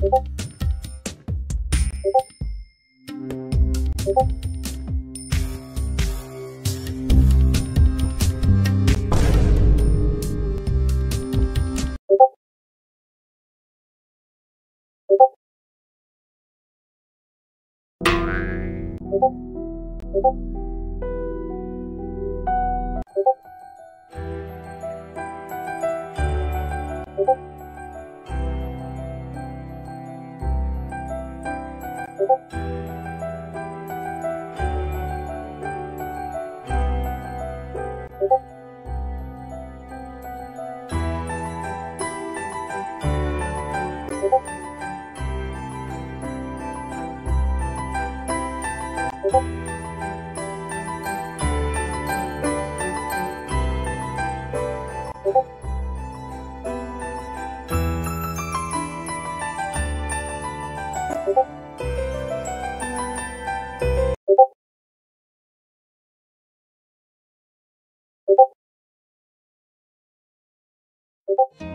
you 고맙습니다. 고맙습니다.